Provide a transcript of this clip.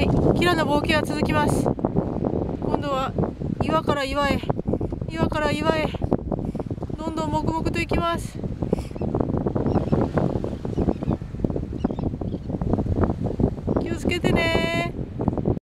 はいキラの冒険は続きます。今度は岩から岩へ岩から岩へどんどん黙々と行きます。気をつけてね